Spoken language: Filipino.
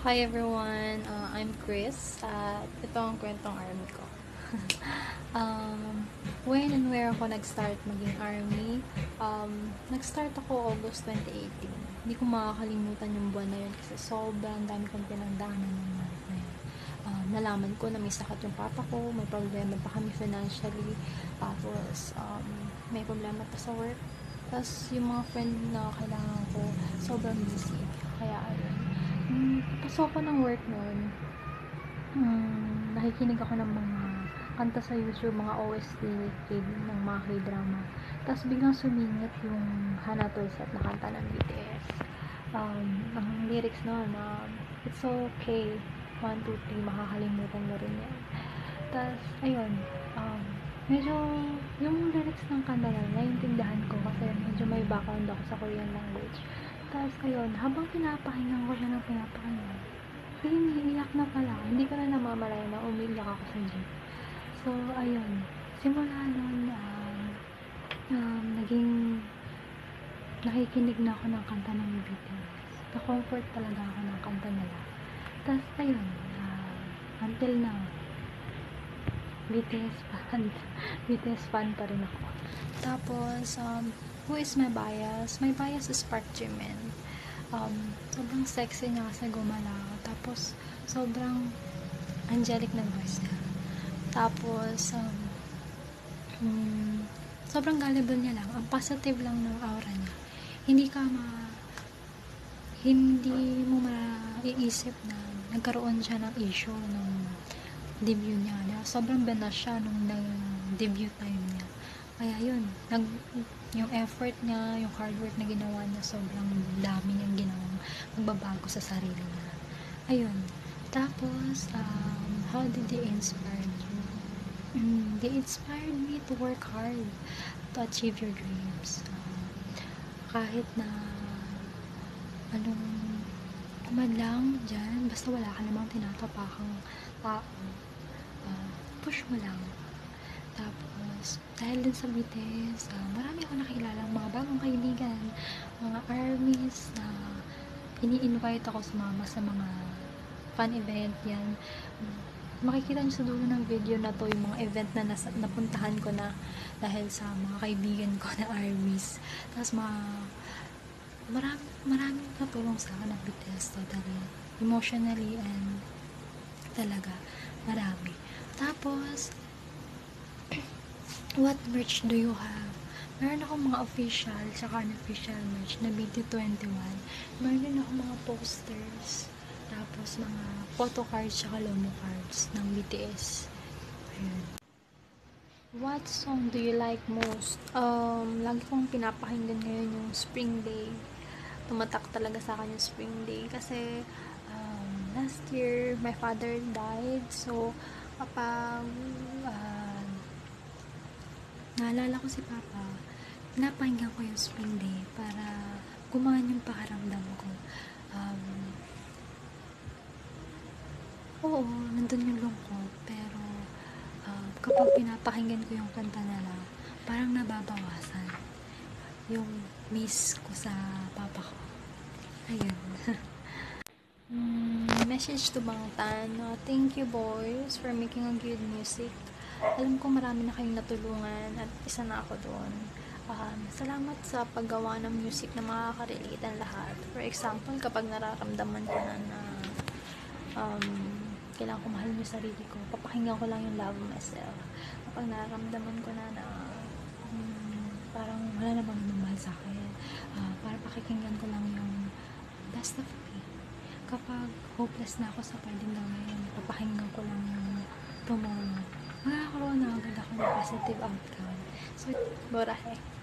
Hi everyone, uh, I'm Chris at ito ang kwentong army ko. um, when and where ako nag-start maging army, um, nag-start ako August 2018. Hindi ko makakalimutan yung buwan na yun kasi sobrang dami kong pinagdaanan ng month na yun. Um, nalaman ko na may sakit yung papa ko, may problema pa kami financially, tapos um, may problema pa sa work. Tapos yung mga friend na kailangan ko, sobrang busy. Kaya ayun, pasok ako ng work noon. Mm, nakikinig ako ng mga kanta sa YouTube, mga OST ng mga k-drama. Tapos biglang sumingit yung Hanatulsat na kanta ng BTS. Um, ang lyrics noon, um, it's okay, 1, 2, 3, makakalimutan mo rin yan. Tapos, ayun, um, medyo, yung lyrics ng kanta na, naiintindihan ko kasi medyo may background ako sa Korean language. Tapos, ayun, habang pinapakinggan ko siya ng pinapakinggan, eh, umiiyak na pala. Hindi ko na namamalaya na umiiyak ako sa jeep. So, ayun. Simula nun, um, um, naging nakikinig na ako ng kanta ng BTS. Na-comfort talaga ako ng kanta nila. Tapos, ayun, uh, until now, BTS fan. BTS fan pa rin ako. Tapos, um, who is my bias? My bias is Park Jimin. Um, sobrang sexy niya kasi gumalaw. Tapos, sobrang angelic na voice niya. Tapos, um, um, sobrang gullible niya lang. Ang positive lang ng aura niya. Hindi ka ma hindi mo maiisip na nagkaroon siya ng issue nung debut niya. Sobrang benas siya nung nag-debut time. Kaya yun, nag, yung effort niya, yung hard work na ginawa niya, sobrang dami niyang ginawang magbabago sa sarili niya. Ayun. Tapos, um, how did they inspire you? Mm, they inspired me to work hard to achieve your dreams. Uh, kahit na anong kumadlang dyan, basta wala ka namang tinatapakang tao, uh, push mo lang. Tapos, dahil din sa BTS, uh, marami ako nakilala mga bagong kaibigan, mga armies na ini-invite ako sumama sa mga fan event yan. Makikita nyo sa dulo ng video na to yung mga event na nasa, napuntahan ko na dahil sa mga kaibigan ko na armies. Tapos mga marami, marami natulong sa akin ng BTS totally. Emotionally and talaga marami. Tapos, what merch do you have? Meron akong mga official, tsaka unofficial merch na BT21. Meron din ako mga posters. Tapos, mga photo cards, tsaka lomo cards ng BTS. Ayun. What song do you like most? Um, lagi kong pinapakinggan ngayon yung Spring Day. Tumatak talaga sa akin yung Spring Day. Kasi, um, last year, my father died. So, kapag uh, naalala ko si Papa, pinapahinggan ko yung spring para gumaan yung pakaramdam ko. Um, oo, nandun yung lungkot, pero uh, kapag pinapakinggan ko yung kanta nila, parang nababawasan yung miss ko sa papa ko. Ayun. mm, message to Bangtan. Uh, thank you boys for making a good music alam ko marami na kayong natulungan at isa na ako doon. Um, salamat sa paggawa ng music na makaka-relate ang lahat. For example, kapag nararamdaman ko na na um, kailangan ko mahal yung sarili ko, papakinggan ko lang yung love myself. Kapag nararamdaman ko na na um, parang wala namang mamahal sa akin, uh, para pakikinggan ko lang yung best of me. Kapag hopeless na ako sa pwedeng gawin, papakinggan ko lang yung tomorrow magkakaroon na agad ako ng positive outcome. So, borahe.